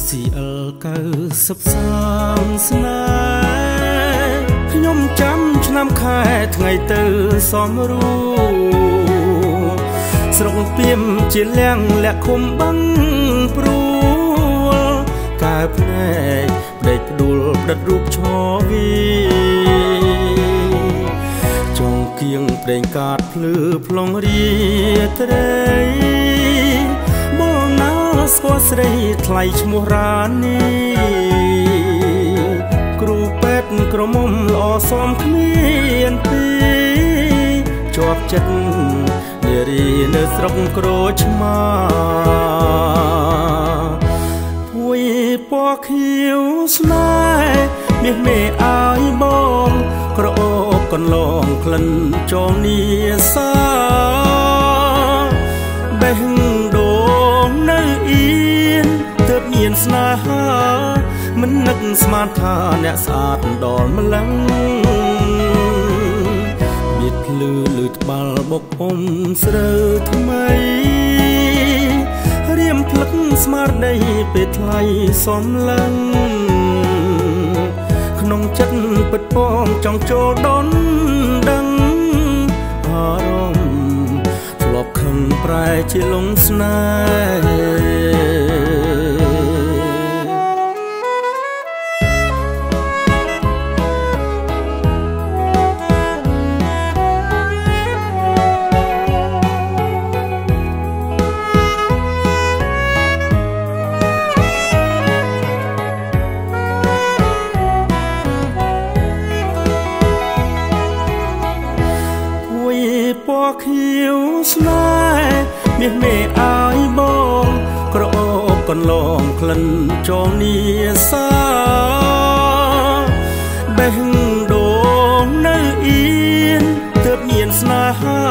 90សាងស្នេហ៍ខ្ញុំចាំឆ្នាំខែថ្ងៃទៅសំរួស្រុកពីមជាលៀងលាក់ឃុំបឹងព្រួលកែភ្នែកផ្ដេកផ្ដួលផ្ដិតរូបឈរវីចងគៀងប្រេងកាតភ្លឺផ្លងរីត្រី ស្គាល់ស្រីថ្លៃឈ្មោះរានីគ្រូពេទ្យក្រមុំល្អសមគ្មានពីជាប់ចិត្តនារីនៅស្រុកក្រូចឆ្មាភួយពណ៌ខៀវស្នេហ៍មាសមេអើយបងក្រអូបកន្លងក្លិនចងនីសាបេះ មានស្នេហាមិននឹកស្មានថាអ្នកស្អាតដល់ម្លឹងបៀតភ្លឺលឺត្បាល់បុកអុំស្រើថ្មីរៀមភ្លឹកស្មារតីពេលថ្លៃសំឡឹងក្នុងចិត្តពិតពងចង់ចូលដនដឹងអារម្មណ៍ធ្លាប់ខឹងប្រែជាលងស្នេហ៍ ខៀវស្នេហ៍មាសមេអើយបងក្រអូបកន្លងក្លិនចងនីសាបេះដូងនៅអៀនទើបមានស្នេហា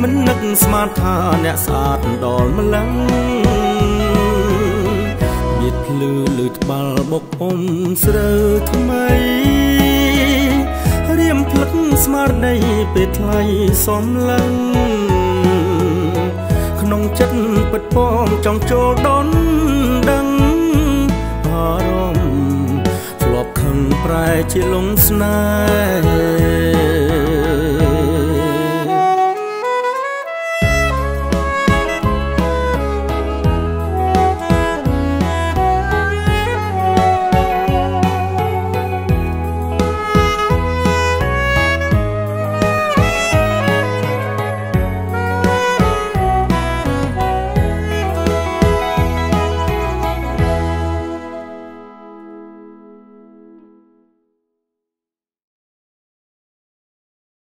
មិននឹកស្មានថាអ្នកស្អាតដល់ម្លឹងមានភ្លឺលឺត្បាល់បុកអុំស្រើថ្មី រៀមភ្លឹកស្មារតីពេលថ្លៃសំឡឹងក្នុងចិត្តពិតពងចង់ចូលដនដឹងអារម្មណ៍ធ្លាប់ខឹងប្រែជាលងស្នេហ៍